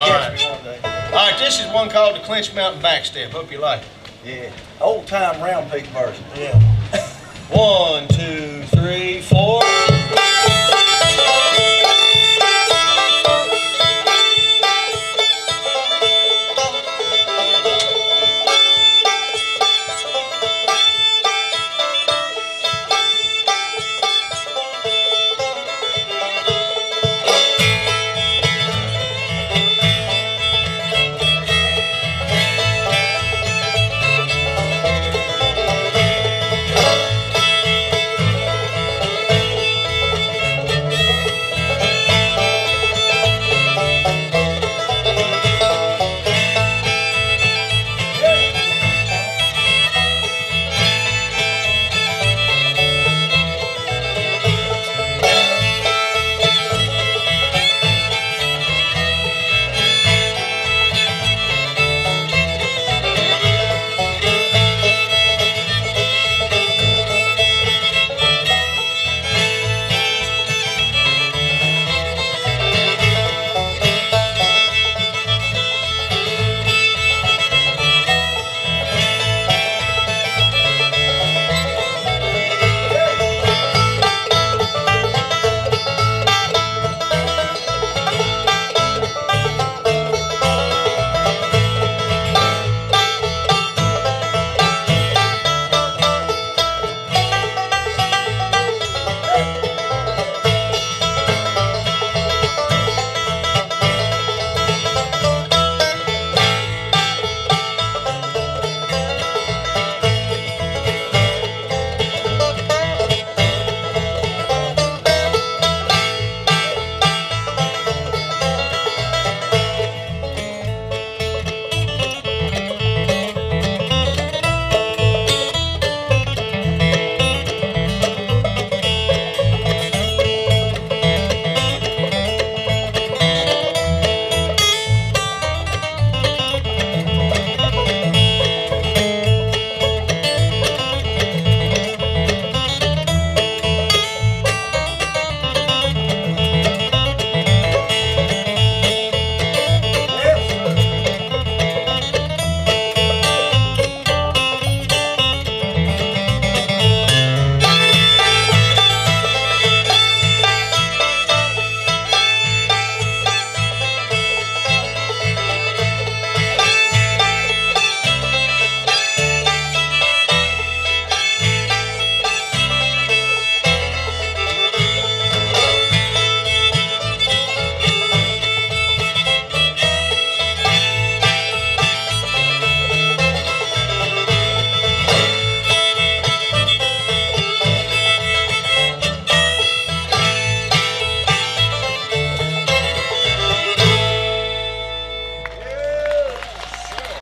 All right. All right. this is one called the Clinch Mountain Backstep. Hope you like it. Yeah, old time round peak version. Yeah. one, two.